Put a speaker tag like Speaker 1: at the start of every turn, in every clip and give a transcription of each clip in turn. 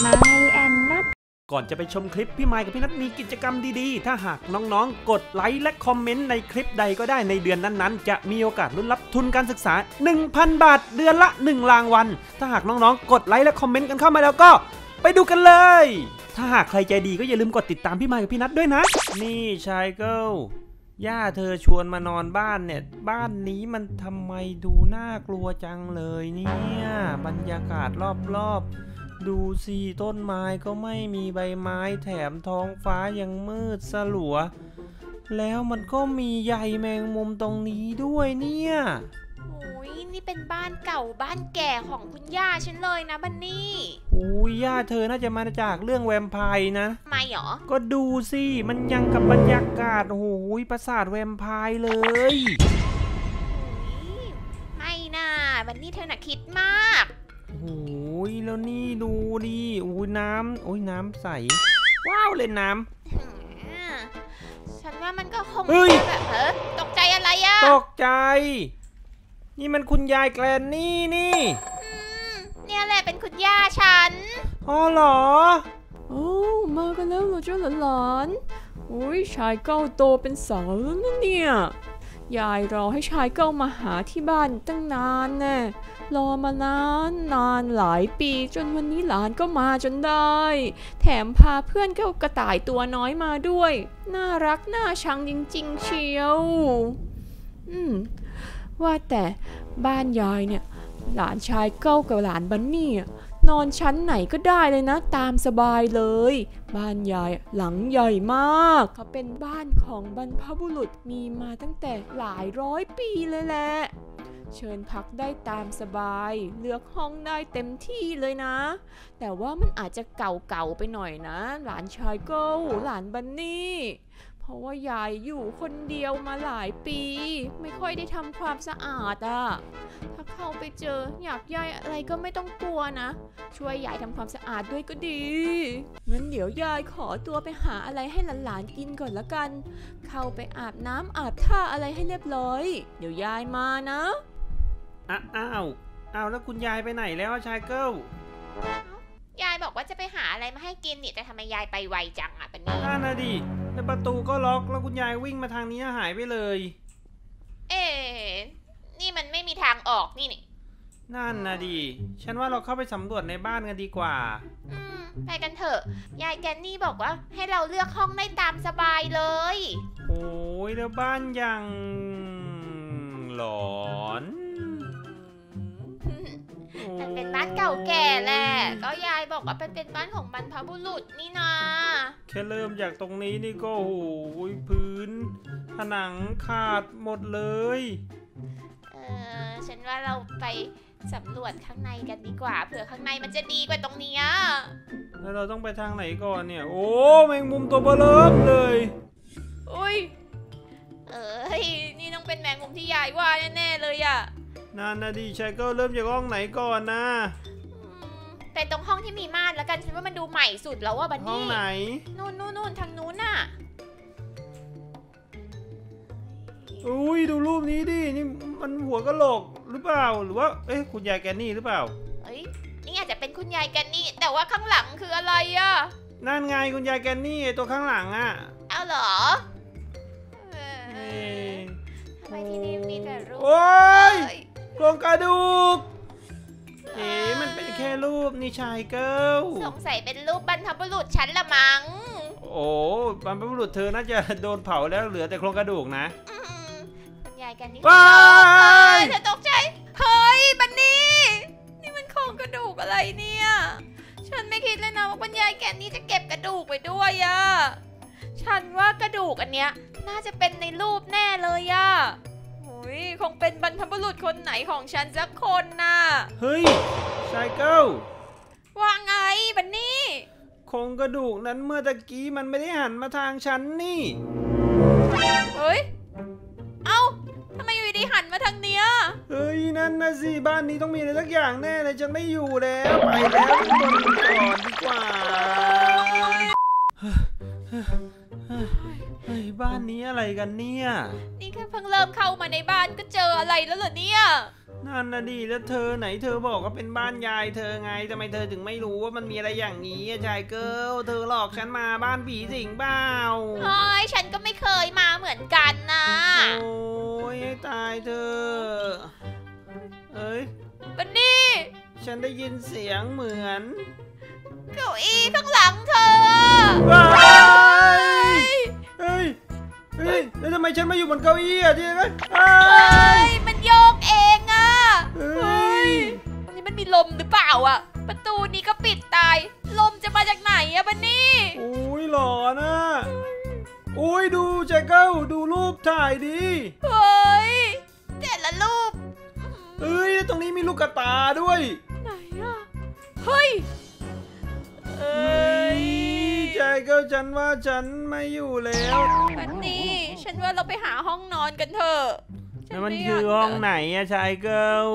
Speaker 1: ไม่แอนนัท
Speaker 2: ก่อนจะไปชมคลิปพี่ไมค์กับพี่นัทมีกิจกรรมดีๆ ถ้าหากน้องๆ กดไลค์และคอมเมนต์ในคลิปใดก็ได้ในเดือนนั้นๆ จะมีโอกาสลุ้นรับทุนการศึกษา 1,000 บาท เดือนละ 1 รางวัล ถ้าหากน้องๆ กดไลค์และคอมเมนต์กันเข้ามาแล้วก็ ไปดูกันเลย ถ้าหากใครใจดีก็อย่าลืมกดติดตามพี่ไมค์กับพี่นัทด้วยนะ นี่ชายเกิลย่าเธอชวนมานอนบ้านเนี่ย บ้านนี้มันทำไมดูน่ากลัวจังเลยเนี่ย บรรยากาศรอบๆ ดูสิต้นไม้ก็ไม่มีใบไม้แถมท้องฟ้ายังมืดสลัว แล้วมันก็มีใยแมงมุมตรงนี้ด้วยเนี่ย
Speaker 3: โอ้ยนี่เป็นบ้านเก่าบ้านแก่ของคุณย่าฉันเลยนะบันนี่
Speaker 2: อุ้ยย่าเธอน่าจะมาจากเรื่องแวมไพร์นะ
Speaker 3: ทำไมหรอ
Speaker 2: ก็ดูสิ มันยังกับบรรยากาศโอ้โหปราสาทแวมไพร์เลย
Speaker 3: โอ้ยไม่น่าบันนี่เธอน่ะคิดมาก
Speaker 2: โอ้ ยแล้วนี่ดูดิโอ้ยน้ำโอ้ยน้ำใส ว้าวเลยน้
Speaker 3: อืมฉันว่ามันก็คง
Speaker 2: เฮ้ย
Speaker 3: แบบเออตกใจอะไรอะำ
Speaker 2: ตกใจ นี่มันคุณยายแกลนนี่นี่
Speaker 3: อืมเนี่ยแหละเป็นคุณย่าฉัน
Speaker 2: อ๋อเหรอ
Speaker 4: โอ้มากันแล้วเหรอเจ้าหลานๆอุ้ยชายเก้าโตเป็นสาวแล้วนะเนี่ย ยายรอให้ชายเก้ามาหาที่บ้านตั้งนานแน่ รอมานานนานหลายปีจนวันนี้หลานก็มาจนได้ แถมพาเพื่อนเก้ากระต่ายตัวน้อยมาด้วย น่ารักน่าชังจริง ๆ เชียว อืม ว่าแต่บ้านยายเนี่ย หลานชายเก้ากับหลานบันนี่นอนชั้นไหนก็ได้เลยนะ ตามสบายเลย บ้านยายหลังใหญ่มากเขาเป็นบ้านของบรรพบุรุษมีมาตั้งแต่หลายร้อยปีเลยแหละ เชิญพักได้ตามสบาย เลือกห้องได้เต็มที่เลยนะ แต่ว่ามันอาจจะเก่าๆไปหน่อยนะ หลานชายเก้าหลานบันนี่ เพราะว่ายายอยู่คนเดียวมาหลายปี ไม่ค่อยได้ทำความสะอาดอะถ้าเข้าไปเจออยากยายอะไรก็ไม่ต้องกลัวนะ ช่วยยายทำความสะอาดด้วยก็ดีงั้นเดี๋ยวยายขอตัวไปหาอะไรให้หลานๆกินก่อนละกัน เข้าไปอาบน้ำอาบท่าอะไรให้เรียบร้อย เดี๋ยวยายมานะ
Speaker 2: อ้าวอ้าวอ้าวแล้วคุณยายไปไหนแล้วอะชายเกิล
Speaker 3: ยายบอกว่าจะไปหาอะไรมาให้กินนี่แต่ทำไมยายไปไวจังอะบันนี่
Speaker 2: นั่นนะดิแล้วประตูก็ล็อกแล้วคุณยายวิ่งมาทางนี้หายไปเลย
Speaker 3: เอ๊ะนี่มันไม่มีทางออกนี่นี่
Speaker 2: นั่นนะดิฉันว่าเราเข้าไปสำรวจในบ้านกันดีกว่า
Speaker 3: อืมไปกันเถอะ ยายแกนนี่บอกว่า ให้เราเลือกห้องได้ตามสบายเลย
Speaker 2: โอ้ยแล้วบ้านยังหลอน
Speaker 3: มันเป็นบ้านเก่าแก่แหละ ก็ยายบอกว่าเป็นเป็นบ้านของบรรพบุรุษนี่นา
Speaker 2: แค่เริ่มจากตรงนี้นี่ก็โอ้โหพื้น ผนังขาดหมดเลย
Speaker 3: เออฉันว่าเราไปสำรวจข้างในกันดีกว่า เผื่อข้างในมันจะดีกว่าตรงเนี้ย
Speaker 2: แล้วเราต้องไปทางไหนก่อนเนี่ย โอ้แมงมุมตัวเบอเริ่มเลย
Speaker 3: อุ้ย เอ้ย นี่ต้องเป็นแมงมุมที่ยายว่าแน่ๆเลยอะ
Speaker 2: นั่นนะดิชายก็เริ่มจากห้องไหนก่อนนะ
Speaker 3: อืมแต่ตรงห้องที่มีม่านแล้วกันฉันว่ามันดูใหม่สุดแล้วว่าบัน
Speaker 2: ห้อง
Speaker 3: นี่
Speaker 2: ไหน
Speaker 3: นู่นนู่นนู่นทางนู้นน่ะ
Speaker 2: อุ้ยดูรูปนี้ดิ นี่มันหัวกะโหลกหรือเปล่า หรือว่า เอ๊ะคุณยายแกนี่หรือเปล่า
Speaker 3: เอ้ยนี่อาจจะเป็นคุณยายแกันนี่ แต่ว่าข้างหลังคืออะไรอะ
Speaker 2: นั่นไงคุณยายแกนี่ไอ้ตัวข้างหลังอะ
Speaker 3: เอาเหรอเอ
Speaker 2: เอ๊
Speaker 3: อะทำไมที่นี่มีแต่รูป
Speaker 2: โอ้ย
Speaker 3: เอ้ย
Speaker 2: โครงกระดูกเอ๊ะมันเป็นแค่รูปนี่ชายเกิล
Speaker 3: สงสัยเป็นรูปบรรพบุรุษฉันละมั้ง
Speaker 2: โอ้บรรพบุรุษเธอน่าจะโดนเผาแล้วเหลือแต่โครงกระดูกนะ
Speaker 3: อืมคุณยายแกันนี่
Speaker 2: ว้าย
Speaker 3: เธอตกใจ เฮ้ยบันนี่นี่มันโครงกระดูกอะไรเนี่ย ฉันไม่คิดเลยนะว่าคุณยายแกนนี่จะเก็บกระดูกไปด้วยอะฉันว่ากระดูกอันเนี้ยน่าจะเป็นในรูปแน่เลยอะโอ้ย คงเป็นบรรพบุรุษคนไหนของฉันสักคนน่ะ
Speaker 2: เฮ้ยชายเกิล
Speaker 3: ว่าไงบันนี่
Speaker 2: โครงกระดูกนั้นเมื่อตะกี้มันไม่ได้หันมาทางฉันนี่
Speaker 3: เฮ้ย เอ้าทำไมอยู่ดีหันมาทางเนี้ย
Speaker 2: เฮ้ยนั่นนะสิบ้านนี้ต้องมีอะไรสักอย่างแน่เลยฉันไม่อยู่แล้วไปแล้วทุกคนก่อนดีกว่า เฮ้ยบ้านนี้อะไรกันเนี่ย
Speaker 3: นี่แค่เพิ่งเริ่มเข้ามาในบ้านก็เจออะไรแล้วเหรอเนี่ย
Speaker 2: โนั่นนะดิแล้วเธอไหนเธอบอกว่าเป็นบ้านยายเธอไงทำไมเธอถึงไม่รู้ว่ามันมีอะไรอย่างนี้อะชายเกิลเธอหลอกฉันมาบ้านผีสิงเปล่า
Speaker 3: เฮ้ยฉันก็ไม่เคยมาเหมือนกันนะ
Speaker 2: โอ้ยให้ตายเธอะเอ้ย
Speaker 3: บันนี่
Speaker 2: ฉันได้ยินเสียงเหมือน
Speaker 3: เก้าอี้ข้างหลังเธอ
Speaker 2: เฮ้ย เฮ้ยเฮ้ยแล้วทำไมฉันมาอยู่บนเก้าอี้อะที่นั่นเฮ้
Speaker 3: เฮ้
Speaker 2: ย
Speaker 3: ยมันโยกเองอะ
Speaker 2: เฮ้ย
Speaker 3: ตรงนี้มันมีลมหรือเปล่าอะประตูนี้ก็ปิดตาย ลมจะมาจากไหนอะบันนี่
Speaker 2: โอ้ยหล่อนะโอ้ยดูแจ็คเกิลดูรูปถ่ายดิ
Speaker 3: เฮ้ยแต่ละรูป
Speaker 2: เอ้ยแล้วตรงนี้มีลูกกระตาด้วย นว่าฉันไม่อยู่แล้ว
Speaker 3: บันนี่ฉันว่าเราไปหาห้องนอนกันเถอะฉั
Speaker 2: แล้วมัน
Speaker 3: ไยาก
Speaker 2: คือห้องไหนอะชายเกิล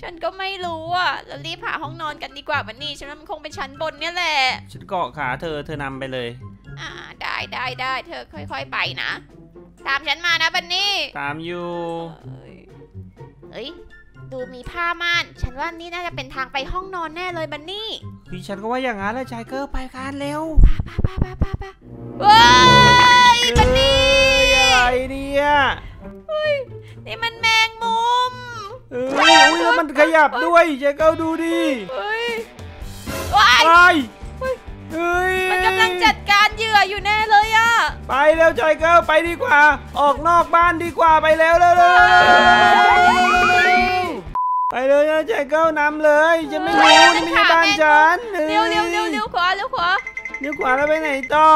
Speaker 3: ฉันก็ไม่รู้อะเรารีบหาห้องนอนกันดีกว่าบันนี่ฉันว่ามันคงเป็นชั้นบนเนี่ยแหละ
Speaker 2: ฉันเกาะขาเธอเธอนำไปเลย
Speaker 3: อ่าได้ได้ได้เธอค่อย ๆ ไปนะ ตามฉันมานะบันนี่
Speaker 2: ตามอยู่
Speaker 3: เอ้ยเอ้ยดูมีผ้าม่าน ฉันว่านี่น่าจะเป็นทางไปห้องนอนแน่เลยบันนี่
Speaker 2: พี่ฉันก็ว่าอย่างนั้นแหละชายเกิลไปกันเร็ว
Speaker 3: ป้าป้าป้าป้าป้าว้ายบันนี่
Speaker 2: เอ้ยอะไรเนี่ย
Speaker 3: เฮ้ยนี่มันแมงมุม
Speaker 2: เอ้ยอุ๊ยแล้วมันขยับด้วยชายเกิลดูดิ
Speaker 3: เฮ้ยว้าย
Speaker 2: ไปเฮ้ย
Speaker 3: มันกำลังจัดการเหยื่ออยู่แน่เลยอะ
Speaker 2: ไปเร็วชายเกิลไปดีกว่า ออกนอกบ้านดีกว่าไปเร็วเร็ว ไปเลยนะชายเกิลนำเลยฉันไม่รู้นี่ไม่ใช่บ้านฉัน
Speaker 3: เร็วเร็วเร็วเร็วขวาเร็วขวา
Speaker 2: เลี้ยวขวาแล้วไปไหนต่อ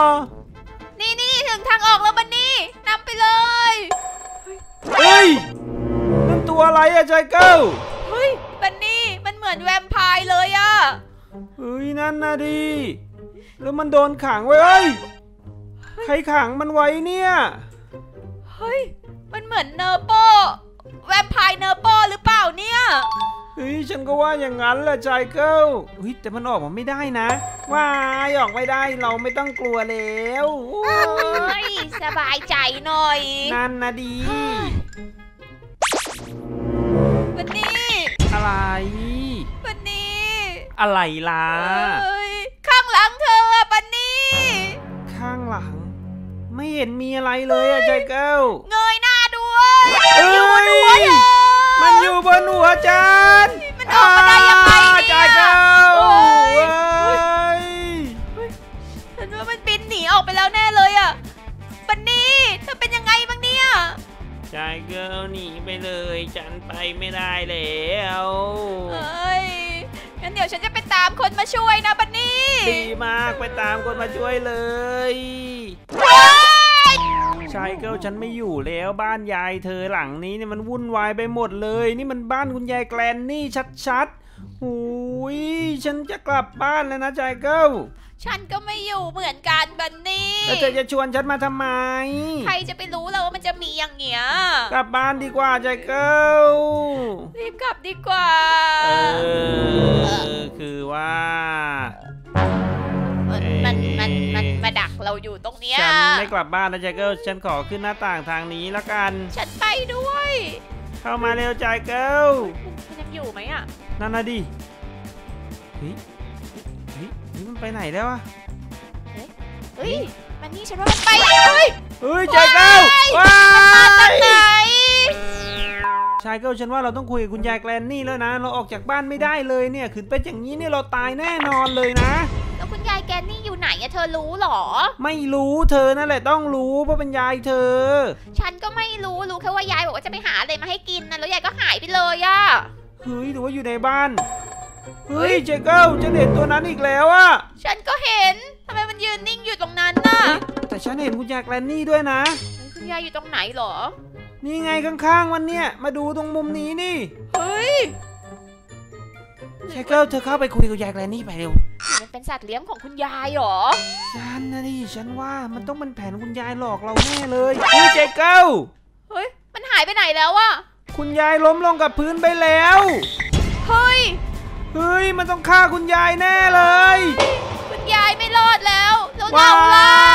Speaker 3: นี่นี่ถึงทางออกแล้วบันนี่นำไปเลย
Speaker 2: เฮ้ยนั่นตัวอะไรอะชายเกิล
Speaker 3: เฮ้ยบันนี่มันเหมือนแวมไพร์เลยอะ
Speaker 2: เฮ้ยนั่นนะดิแล้วมันโดนขังไว้เฮ้ยใครขังมันไว้เนี่ย
Speaker 3: เฮ้ยมันเหมือนเนอร์โป แวมไพร์เนอร์โปหรือเปล่าเนี่ย
Speaker 2: เฮ้ยฉันก็ว่าอย่างนั้นแหละชายเกิลเฮ้ยแต่มันออกมาไม่ได้นะว้ายออกไม่ได้เราไม่ต้องกลัวแล้วโอ้
Speaker 3: เฮ้ยสบายใจหน่อย
Speaker 2: นั่นนะดี
Speaker 3: บันนี่
Speaker 2: อะไร
Speaker 3: บันนี่
Speaker 2: อะไรล่ะ
Speaker 3: เฮ้ยข้างหลังเธออะบันนี่
Speaker 2: ข้างหลัง ไม่เห็นมีอะไรเลยอะชายเกิล
Speaker 3: เงยหน้าด้วย
Speaker 2: เอ้ยมันอยู่ บนหัวฉัน
Speaker 3: มันออกมาได้ยังไง
Speaker 2: อ่า
Speaker 3: เนี่
Speaker 2: ชาย
Speaker 3: ย
Speaker 2: เกิล
Speaker 3: โอ้ย
Speaker 2: เว้ย
Speaker 3: ฉันว่ามันบินหนีออกไปแล้วแน่เลยอะบันนี่เธอเป็นยังไงบ้างเนี่ย
Speaker 2: ชายเกิลหนีไปเลยฉันไปไม่ได้แล้ว
Speaker 3: เอ้ยงั้นเดี๋ยวฉันจะไปตามคนมาช่วยนะบันนี่
Speaker 2: ดีมากไปตามคนมาช่วยเลย
Speaker 3: ว้าย
Speaker 2: ชายเกิลฉันไม่อยู่แล้วบ้านยายเธอหลังนี้เนี่ยมันวุ่นวายไปหมดเลย นี่มันบ้านคุณยายแกลนนี่ชัดๆหูยฉันจะกลับบ้านแล้วนะชายเกิล
Speaker 3: ฉันก็ไม่อยู่เหมือนกันบันนี่
Speaker 2: แล้วเธอจะชวนฉันมาทำไม
Speaker 3: ใครจะไปรู้เราว่ามันจะมีอย่างเงี้ย
Speaker 2: กลับบ้านดีกว่าชายเกิล
Speaker 3: รีบกลับดีกว่า
Speaker 2: เออ อ
Speaker 3: ยู่ตรงเนี้ย
Speaker 2: ฉันไม่กลับบ้านนะชายเกิลฉันขอขึ้นหน้าต่างทางนี้ละกัน
Speaker 3: ฉันไปด้วย
Speaker 2: เข้ามาเร็วชายเกิล
Speaker 3: มันยังอยู่ไหมอะ
Speaker 2: นั่นนะดิเฮ้ยเฮ้ยนี่มันไปไหนแล้วอะ
Speaker 3: เฮ้ยมันนี่ฉันว่ามันไปเฮ้ย
Speaker 2: เฮ้ยชายเกิลว้า
Speaker 3: มาจาก
Speaker 2: ย
Speaker 3: ไหน
Speaker 2: ชายเกิลฉันว่าเราต้องคุยกับคุณยายแกลนนี่แล้วนะ เราออกจากบ้านไม่ได้เลยเนี่ยขืนเป็นอย่างนี้เนี่ยเราตายแน่นอนเลยนะ
Speaker 3: แล้วคุณยายแกนนี่อยู่ไหน อะเธอรู้เหรอ
Speaker 2: ไม่รู้เธอนั่นแหละต้องรู้เพราะเป็นยายเธอ
Speaker 3: ฉันก็ไม่รู้รู้แค่ว่ายายบอกว่าจะไปหาอะไรมาให้กินนะแล้วยายก็หายไปเลยอะ
Speaker 2: เฮ้ยหรือว่าอยู่ในบ้านเฮ้ยเจเกิลฉันเห็นตัวนั้นอีกแล้วอะ
Speaker 3: ฉันก็เห็นทำไมมันยืนนิ่งอยู่ตรงนั้นน่ะ
Speaker 2: แต่ฉันเห็นคุณยายแกรนนี่ด้วยนะ
Speaker 3: เฮ้ยคุณยายอยู่ตรงไหนเหรอ
Speaker 2: นี่ไงข้างๆมันเนี่ย มาดูตรงมุมนี้นี่
Speaker 3: เฮ้ย
Speaker 2: ชายเกิลเธอเข้าไปคุยกับยายแกรนนี่ไปเร็ว
Speaker 3: มันเป็นสัตว์เลี้ยงของคุณยายเหรอ
Speaker 2: นั่นน่ะดิฉันว่ามันต้องเป็นแผนคุณยายหลอกเราแน่เลยเฮ้ยชายเกิล
Speaker 3: เฮ้ย มันหายไปไหนแล้วอะ
Speaker 2: คุณยายล้มลงกับพื้นไปแล้ว
Speaker 3: เฮ้ย
Speaker 2: เฮ้ย มันต้องฆ่าคุณยายแน่เลย
Speaker 3: คุณยายไม่รอดแล้วเราว้าล่ะ